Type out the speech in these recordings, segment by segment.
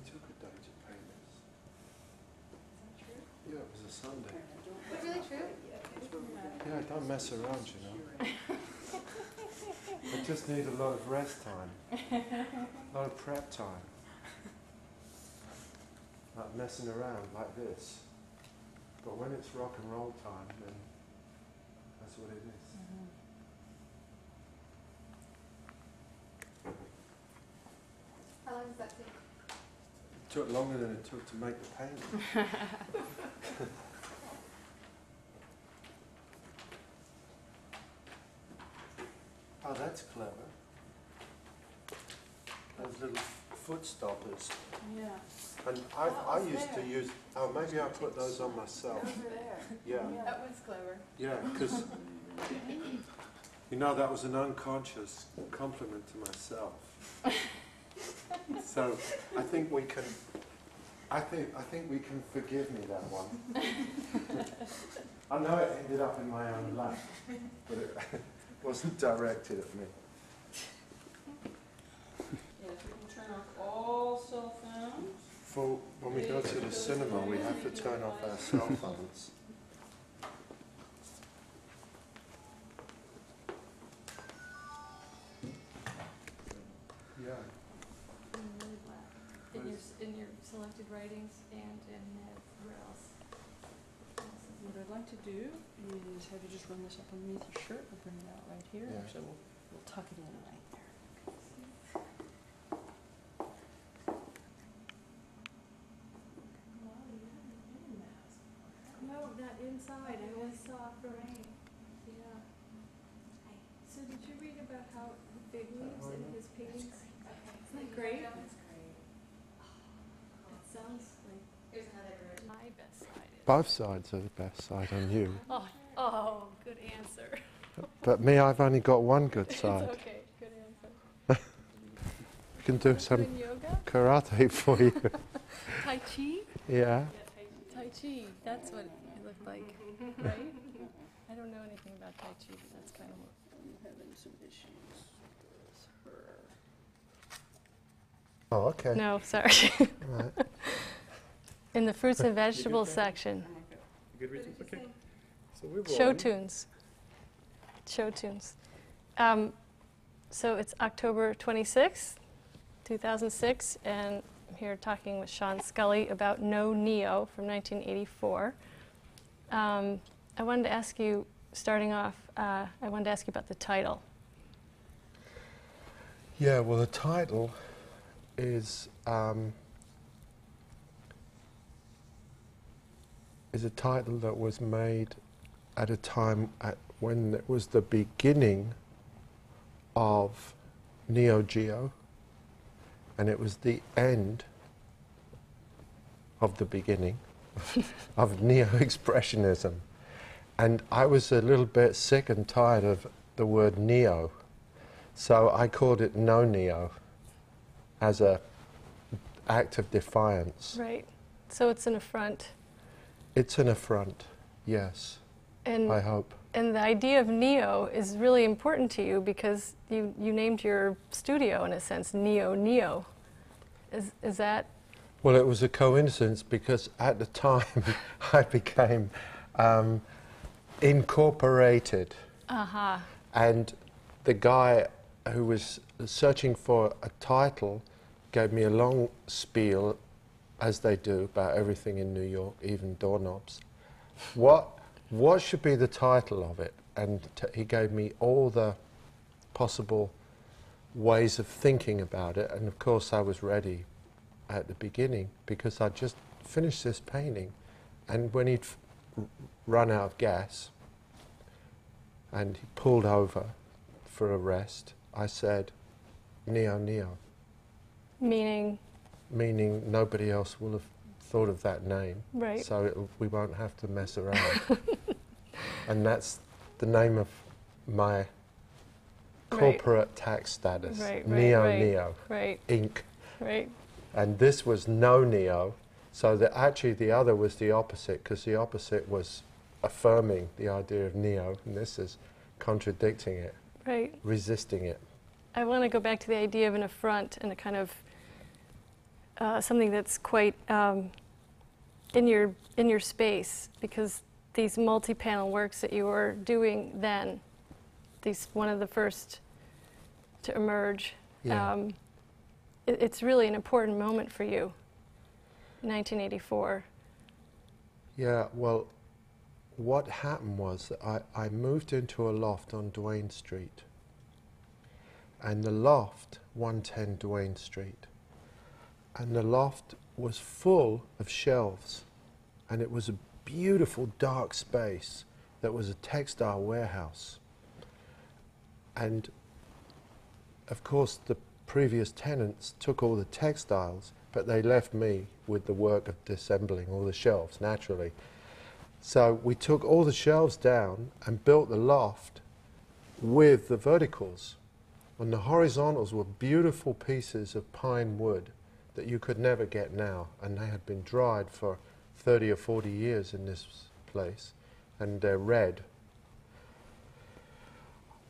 only took a day to paint this. Yeah, it was a Sunday. Is it really true? Yeah, I don't mess around, you know. I just need a lot of rest time, a lot of prep time. Like messing around like this. But when it's rock and roll time, then that's what it is. Mm-hmm. How long does that take? It took longer than it took to make the painting. oh, that's clever. Those little foot stoppers. Yeah. And I, I used to use, oh, maybe I put those on myself. There. Yeah, That was clever. yeah, because, you know, that was an unconscious compliment to myself. So I think we can, I think, I think we can forgive me that one. I know it ended up in my own lap, but it wasn't directed at me. Yes, we can turn off all cell phones. For when we go to the cinema, we have to turn off our cell phones. In your, s- in your selected writings and in, uh, where else? What I'd like to do is have you just run this up underneath your shirt, we'll bring it out right here, Yeah. so we'll, we'll tuck it in right there. No, not inside, I only saw from, yeah. So did you read about how the fig leaves in his paintings? Isn't that great? That sounds like Here's another group. my best side is. Both sides are the best side on you. Oh, oh, good answer. But me, I've only got one good It's side. okay, good answer. I can do some yoga? karate for you. Tai Chi? Yeah. Tai Chi, that's what it looked like, right? I don't know anything about Tai Chi, but that's kind of what. I'm having some issues with her. Oh, okay. No, sorry. Right. In the fruits and vegetables section, Good reason, okay. So we're show rolling. tunes. Show tunes. Um, so it's October 26th, 2006, and I'm here talking with Sean Scully about No Neo from 1984. Um, I wanted to ask you, starting off, uh, I wanted to ask you about the title. Yeah, well, the title is um, is a title that was made at a time at when it was the beginning of Neo Geo, and it was the end of the beginning of Neo Expressionism, and I was a little bit sick and tired of the word Neo. So I called it No Neo as a act of defiance. Right. So it's an affront. It's an affront, yes, And I hope. And the idea of Neo is really important to you because you, you named your studio, in a sense, Neo Neo. Is, is that, Well, it was a coincidence because at the time I became um, incorporated, aha, and the guy who was searching for a title gave me a long spiel, as they do, about everything in New York, even doorknobs. What what should be the title of it? And he gave me all the possible ways of thinking about it, and of course I was ready at the beginning because I just finished this painting, and when he'd run out of gas, and he pulled over for a rest, I said, Neo Neo, meaning, meaning nobody else will have thought of that name, right? so we won't have to mess around. and that's the name of my Right. corporate tax status, Right, right, Neo right. Neo Right, Inc. right, And this was no Neo, so that actually the other was the opposite, because the opposite was affirming the idea of Neo, and this is contradicting it, right. resisting it. I want to go back to the idea of an affront and a kind of uh, something that's quite um, in your in your space because these multi-panel works that you were doing then, these one of the first to emerge. Yeah. Um, it, it's really an important moment for you. 1984. Yeah, well, what happened was that I, I moved into a loft on Duane Street. And the loft, 110 Duane Street, and the loft was full of shelves. And it was a beautiful dark space that was a textile warehouse. And of course, the previous tenants took all the textiles, but they left me with the work of disassembling all the shelves naturally. So we took all the shelves down and built the loft with the verticals. And the horizontals were beautiful pieces of pine wood that you could never get now, and they had been dried for 30 or 40 years in this place, and they're red.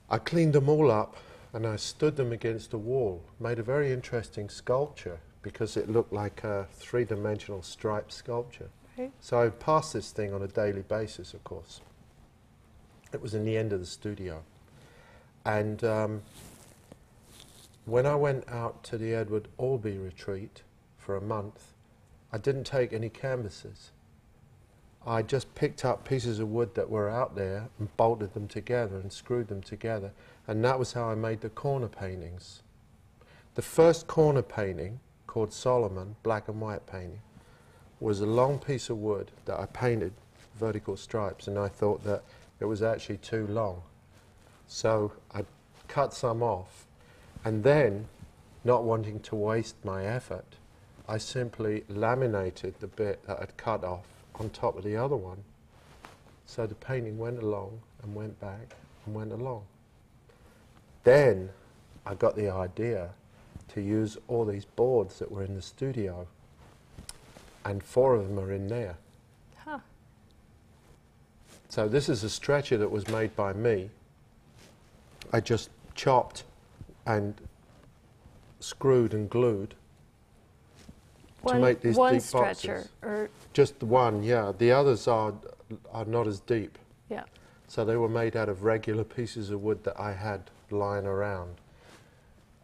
I cleaned them all up and I stood them against a wall, made a very interesting sculpture because it looked like a three dimensional striped sculpture. Right. So I passed this thing on a daily basis, of course. It was in the end of the studio. And um, when I went out to the Edward Albee retreat for a month, I didn't take any canvases. I just picked up pieces of wood that were out there and bolted them together and screwed them together. And that was how I made the corner paintings. The first corner painting, called Solomon, black and white painting, was a long piece of wood that I painted vertical stripes, and I thought that it was actually too long. So I cut some off, and then, not wanting to waste my effort, I simply laminated the bit that I'd cut off on top of the other one. So the painting went along and went back and went along. Then I got the idea to use all these boards that were in the studio, and four of them are in there. Huh. So this is a stretcher that was made by me. I just chopped and screwed and glued. One, make these one deep stretcher, boxes. Just the one, yeah. The others are are not as deep. yeah. So they were made out of regular pieces of wood that I had lying around.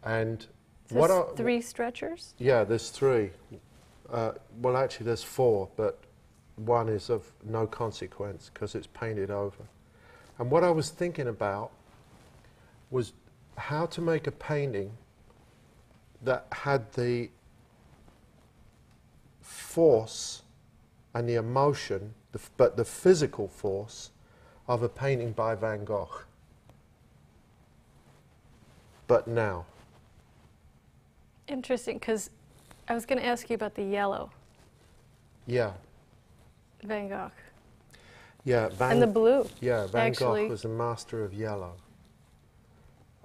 And So what are three stretchers? Yeah, there's three. Uh, well, actually, there's four, but one is of no consequence because it's painted over. And what I was thinking about was how to make a painting that had the force and the emotion, the f- but the physical force of a painting by Van Gogh. But now. Interesting, because I was going to ask you about the yellow Yeah, Van Gogh yeah. Van and the blue. Yeah, Van actually. Gogh was a master of yellow.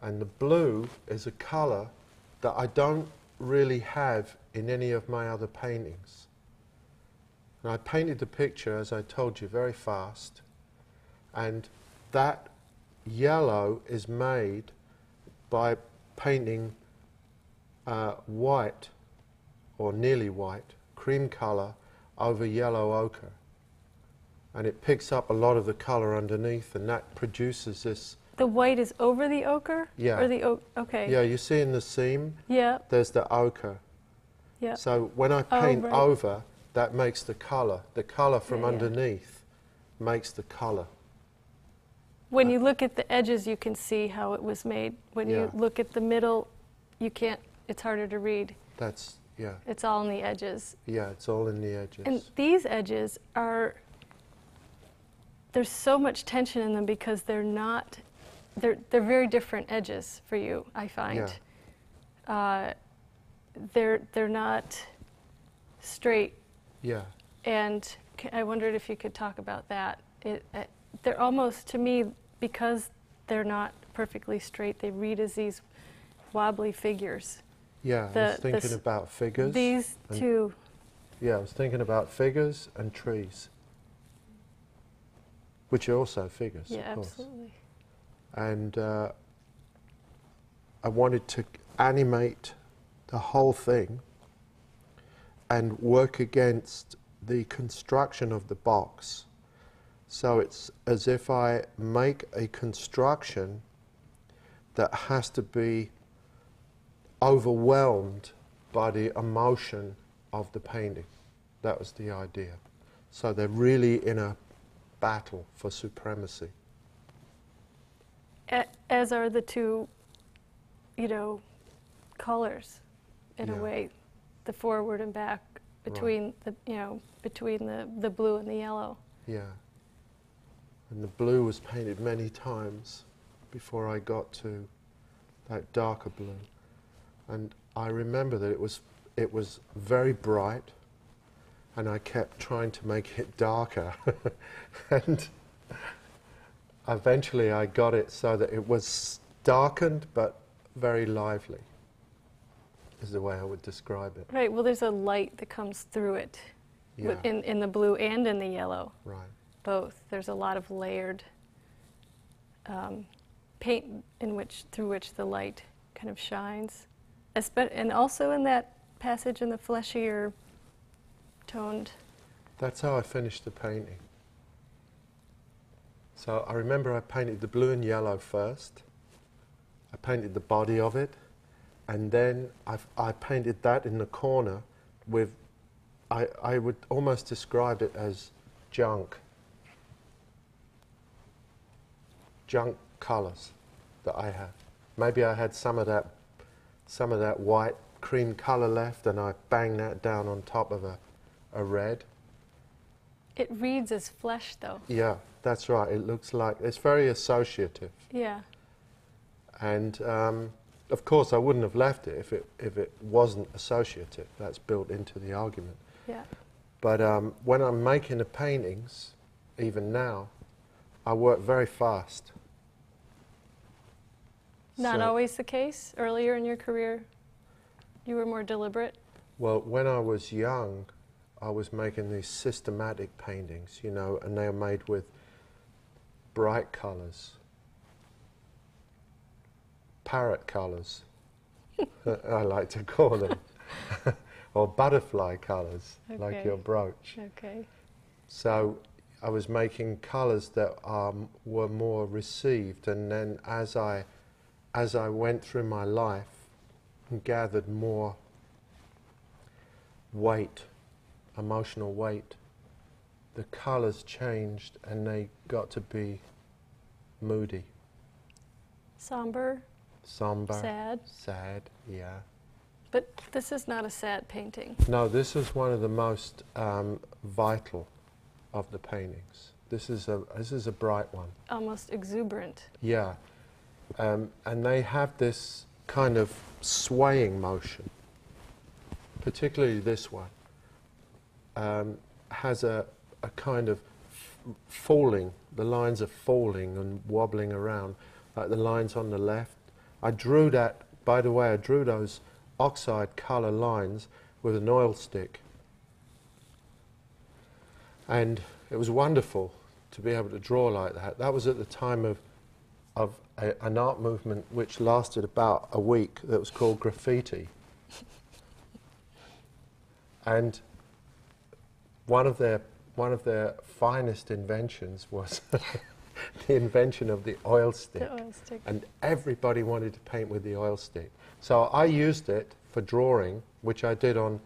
And the blue is a colour that I don't really have in any of my other paintings. And I painted the picture, as I told you, very fast. And that yellow is made by painting uh, white, or nearly white, cream colour over yellow ochre and it picks up a lot of the color underneath, and that produces this. The white is over the ochre? Yeah. Or the oak? Okay. Yeah, you see in the seam, Yeah. there's the ochre. Yeah. So when I Oh, paint right. over, that makes the color. The color from Yeah, yeah. underneath makes the color. When uh, you look at the edges, you can see how it was made. When Yeah. you look at the middle, you can't. It's harder to read. That's yeah, It's all in the edges. yeah. It's all in the edges. And these edges are, there's so much tension in them because they're not, they're, they're very different edges for you, I find. Uh, they're, they're not straight, yeah, and I wondered if you could talk about that. It, uh, they're almost, to me, because they're not perfectly straight, they read as these wobbly figures. yeah. I the- was the thinking s- about figures. These two, Yeah, I was thinking about figures and trees, which are also figures, yeah, of course. absolutely. And uh, I wanted to animate the whole thing and work against the construction of the box. So it's as if I make a construction that has to be overwhelmed by the emotion of the painting. That was the idea. So they're really in a battle for supremacy. As are the two, you know, colors, in Yeah. a way, the forward and back between the, you know, between the, the blue and the yellow. Yeah. And the blue was painted many times before I got to that darker blue. And I remember that it was it was very bright and I kept trying to make it darker. and eventually I got it so that it was darkened but very lively. Is the way I would describe it. Right, well, there's a light that comes through it Yeah. in, in the blue and in the yellow, right. both. There's a lot of layered um, paint in which, through which the light kind of shines. Espe- and also in that passage in the fleshier toned. That's how I finished the painting. So I remember I painted the blue and yellow first. I painted the body of it, and then i I painted that in the corner with, I, I would almost describe it as junk. Junk colours that I had. Maybe I had some of that, some of that white cream colour left, and I banged that down on top of a, a red. It reads as flesh, though. Yeah, that's right. It looks like it's very associative, Yeah. and um, of course, I wouldn't have left it if it if it wasn't associative. That's built into the argument. Yeah. But um, when I'm making the paintings, even now, I work very fast. Not So- always the case. Earlier in your career, you were more deliberate. Well, when I was young, I was making these systematic paintings, you know, and they are made with bright colours, parrot colours, I like to call them, or butterfly colours, like your brooch. Okay. So I was making colours that um, were more received, and then as I, as I went through my life and gathered more weight, emotional weight, the colours changed and they got to be moody, Somber, somber, sad. sad, yeah. But this is not a sad painting. No, this is one of the most um, vital of the paintings. This is a this is a bright one. Almost exuberant. Yeah, um, and they have this kind of swaying motion. Particularly this one um, has a a kind of falling. The lines are falling and wobbling around, like the lines on the left. I drew that. By the way, I drew those oxide color lines with an oil stick, and it was wonderful to be able to draw like that. That was at the time of of a, an art movement which lasted about a week that was called graffiti. and one of their one of their finest inventions was the invention of the oil stick. The oil stick. And everybody wanted to paint with the oil stick. So I used it for drawing, which I did on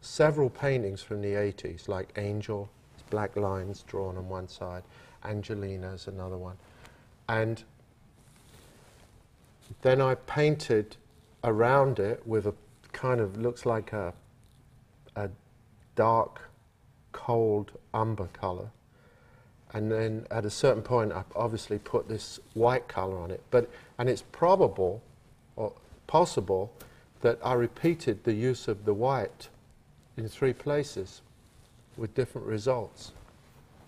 several paintings from the 80s, like Angel, black lines drawn on one side, Angelina's another one. And then I painted around it with a kind of looks like a, a dark, cold umber colour. And then at a certain point, I obviously put this white colour on it. But and it's probable or possible that I repeated the use of the white in three places with different results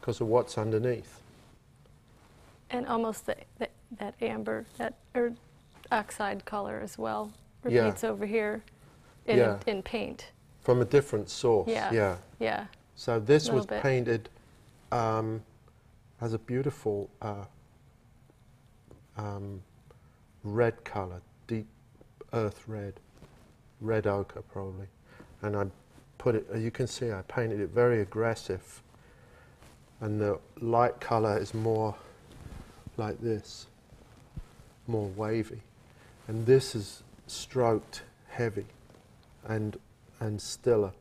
because of what's underneath. And almost the, the, that amber, that or oxide color as well Yeah. repeats over here in, Yeah. in paint. From a different source. Yeah. yeah. Yeah. So this was bit. painted um, as a beautiful uh, um, red colour, deep earth red, red ochre probably, and I put it, you can see I painted it very aggressive. And the light colour is more like this, more wavy. And this is stroked heavy and, and stiller.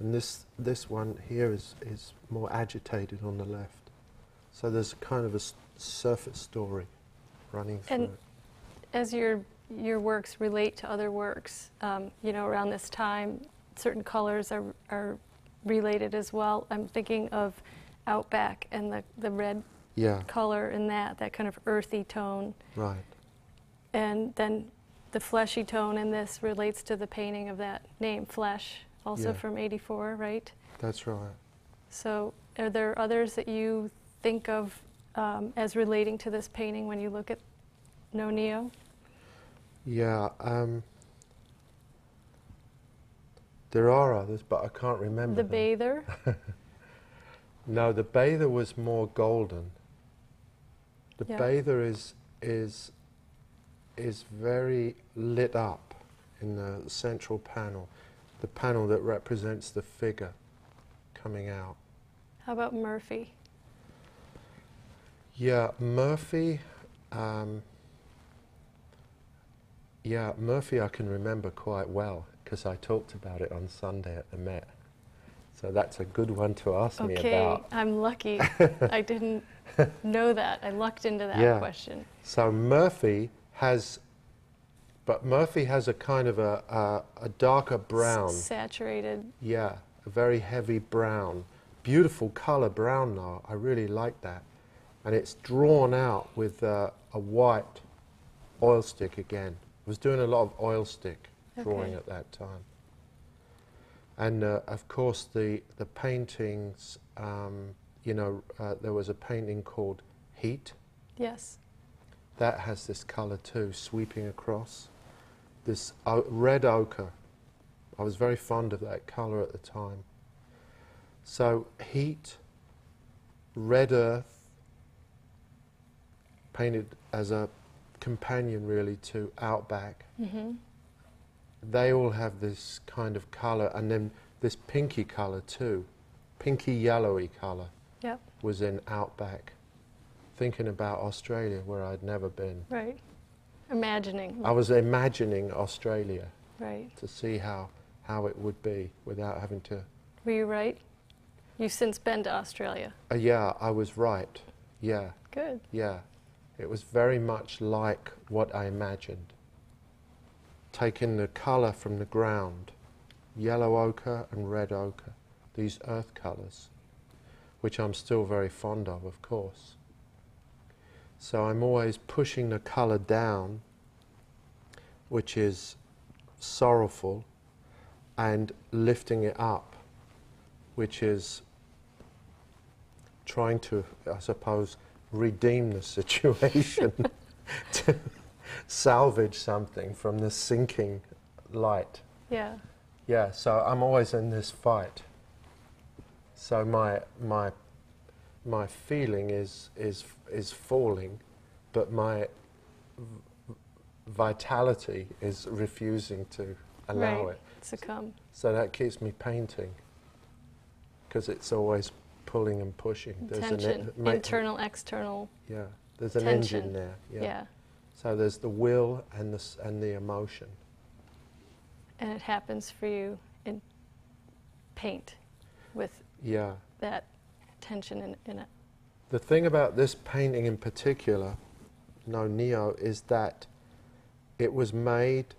And this, this one here is, is more agitated on the left. So there's kind of a s- surface story running through And it. as your your works relate to other works, um, you know, around this time, certain colors are are related as well. I'm thinking of Outback and the the red Yeah, color in that that kind of earthy tone, right. and then the fleshy tone in this relates to the painting of that name, Flesh, also Yeah. from '84, right? That's right. So, are there others that you think of um, as relating to this painting when you look at No Neo? Yeah, um, there are others, but I can't remember. The them. Bather. No, the bather was more golden. The Yeah. bather is is is very lit up in the central panel, the panel that represents the figure coming out. How about Murphy? Yeah, Murphy. Um, yeah, Murphy I can remember quite well because I talked about it on Sunday at the Met. So that's a good one to ask me about. Okay. I'm lucky. I didn't know that. I lucked into that Yeah. question. So Murphy has, but Murphy has a kind of a, a, a darker brown. S- saturated. Yeah, a very heavy brown. Beautiful color brown now. I really like that. And it's drawn out with uh, a white oil stick again. I was doing a lot of oil stick drawing Okay. at that time. And uh, of course the, the paintings, um, you know, uh, there was a painting called Heat. Yes. That has this color too, sweeping across. This red ochre. I was very fond of that color at the time. So, heat, red earth, painted as a companion really to outback. hmm They all have this kind of color, and then this pinky color too, pinky yellowy color Yep. was in outback. Thinking about Australia, where I'd never been. Right. Imagining. I was imagining Australia Right. to see how, how it would be without having to. Were you right? You've since been to Australia. Uh, yeah, I was right. Yeah, Good. yeah. It was very much like what I imagined. Taking the colour from the ground, yellow ochre and red ochre, these earth colours, which I'm still very fond of, of course. So I'm always pushing the colour down, which is sorrowful, and lifting it up, which is trying to, I suppose, redeem the situation, to salvage something from the sinking light. Yeah. Yeah, so I'm always in this fight. So my my my feeling is is is falling, but my v- vitality is refusing to allow Right. it. Succumb. So that keeps me painting because it's always pulling and pushing. an Tension. e- Internal, external. Yeah, there's an tension. engine there. Yeah. Yeah. So there's the will and the s- and the emotion. And it happens for you in paint with Yeah. that tension in, in it. The thing about this painting in particular, No Neo, is that it was made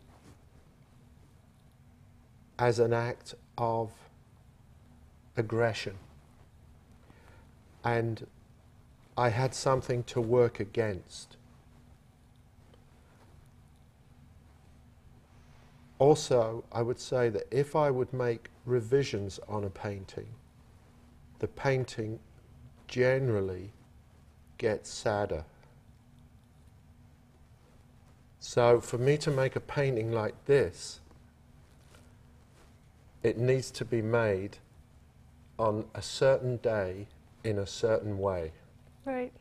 as an act of aggression. And I had something to work against. Also, I would say that if I would make revisions on a painting, the painting generally gets sadder. So, for me to make a painting like this, it needs to be made on a certain day in a certain way. Right.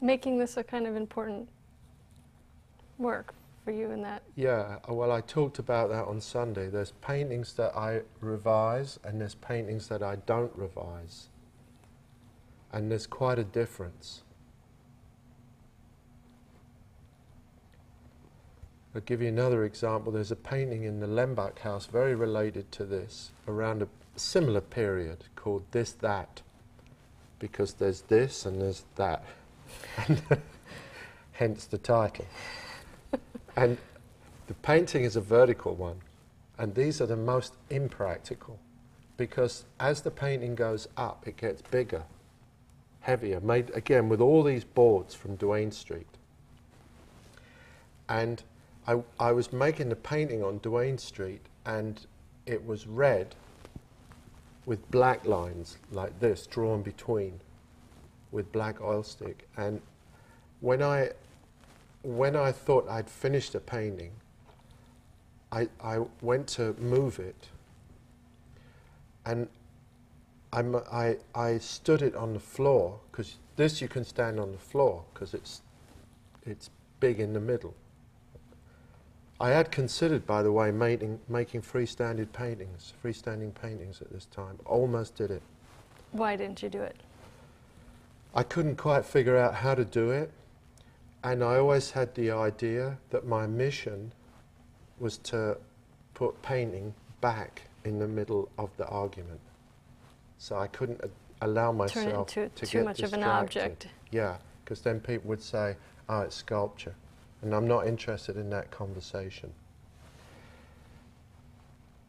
Making this a kind of important work for you in that. Yeah, uh, well, I talked about that on Sunday. There's paintings that I revise, and there's paintings that I don't revise. And there's quite a difference. I'll give you another example. There's a painting in the Lenbachhaus, very related to this, around a similar period, called This That, because there's this and there's that. and Hence the title. and the painting is a vertical one, and these are the most impractical, because as the painting goes up, it gets bigger, heavier, made again with all these boards from Duane Street. And I, I was making the painting on Duane Street, and it was red with black lines like this drawn between with black oil stick. And when I, when I thought I'd finished the painting, I, I went to move it, and I'm, I, I stood it on the floor, because this you can stand on the floor, because it's, it's big in the middle. I had considered, by the way, making, making freestanding paintings, freestanding paintings at this time. Almost did it. Why didn't you do it? I couldn't quite figure out how to do it, and I always had the idea that my mission was to put painting back in the middle of the argument. So I couldn't allow Turn myself into to too get much of an object. Yeah, because then people would say, "Oh, it's sculpture," and I'm not interested in that conversation.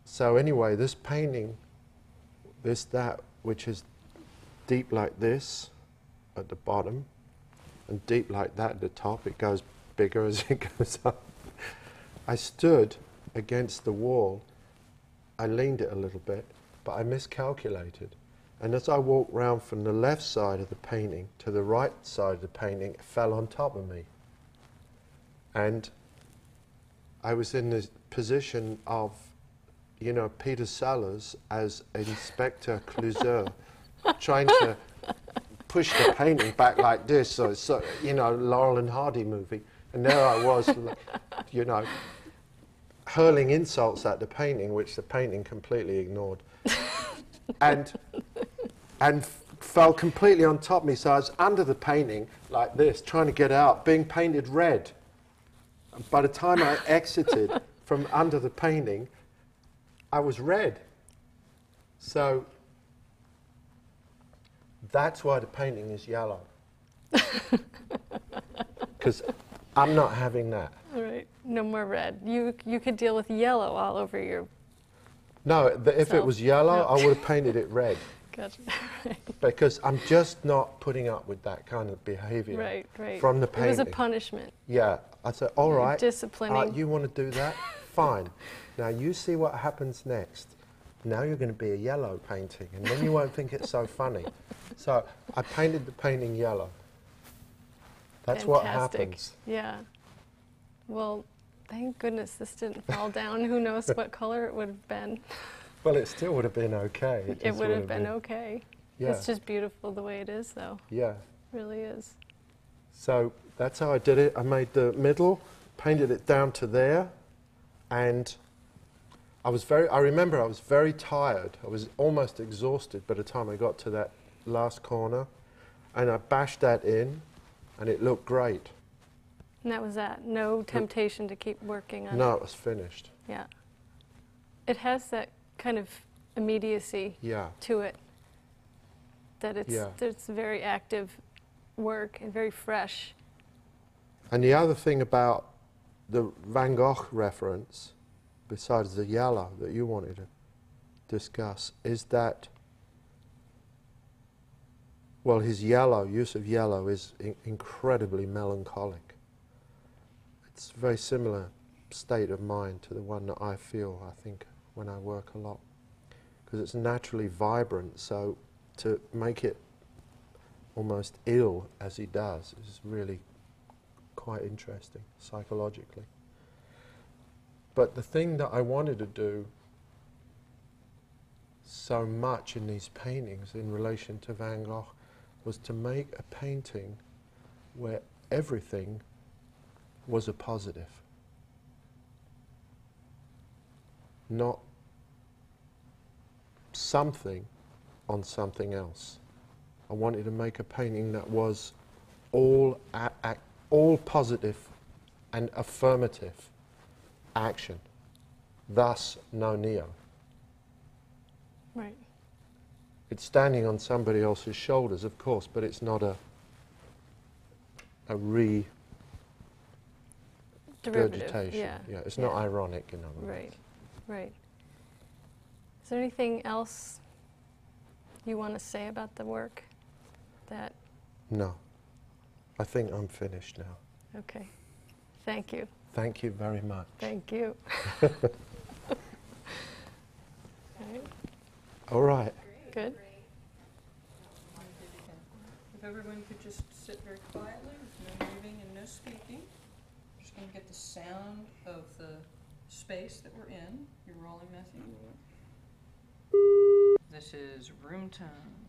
So anyway, this painting, this that, which is deep like this at the bottom, and deep like that at the top, it goes bigger as it goes up. I stood against the wall. I leaned it a little bit, but I miscalculated. And as I walked round from the left side of the painting to the right side of the painting, it fell on top of me. And I was in the position of, you know, Peter Sellers as Inspector Clouseau, trying to push the painting back like this, so, so you know, Laurel and Hardy movie. And there I was, you know, hurling insults at the painting, which the painting completely ignored. And and f- fell completely on top of me. So I was under the painting like this, trying to get out, being painted red. And by the time I exited from under the painting, I was red. So that's why the painting is yellow. Because I'm not having that. All right, no more red. You you could deal with yellow all over your. No, the, if So, it was yellow, no. I would have painted it red. Gotcha. Because I'm just not putting up with that kind of behavior right, right. from the painting. It was a punishment. Yeah, I said, all right, uh, you want to do that? Fine. Now you see what happens next. Now you're going to be a yellow painting, and then you won't think it's so funny. So I painted the painting yellow. That's what happens. Yeah. Well, thank goodness this didn't fall down. Who knows what color it would have been? Well, it still would have been okay. It just would have been okay. Yeah, It's just beautiful the way it is, though. yeah. It really is. So that's how I did it. I made the middle, painted it down to there, and I was very. I remember I was very tired. I was almost exhausted by the time I got to that last corner, and I bashed that in, and it looked great. And that was that. No temptation to keep working on it. No, it. was finished. Yeah. It has that kind of immediacy Yeah, to it. That it's Yeah. that it's very active work and very fresh. and the other thing about the Van Gogh reference, besides the yellow that you wanted to discuss, is that. Well, his yellow, use of yellow, is in- incredibly melancholic. It's a very similar state of mind to the one that I feel, I think, when I work a lot. Because it's naturally vibrant, so to make it almost ill as he does is really quite interesting psychologically. But the thing that I wanted to do so much in these paintings in relation to Van Gogh was to make a painting where everything was a positive. not something on something else. I wanted to make a painting that was all, all positive and affirmative action. Thus, no Neo. Right. It's standing on somebody else's shoulders, of course, but it's not a, a re Derivative. regurgitation. Yeah. it's not ironic, in other words. Right. Right. Is there anything else you want to say about the work? That No. I think I'm finished now. okay. Thank you. Thank you very much. Thank you. Alright, All right. Good. If everyone could just sit very quietly, with no moving and no speaking. Just gonna get the sound of the space that we're in. You're rolling, Matthew. This is room tone.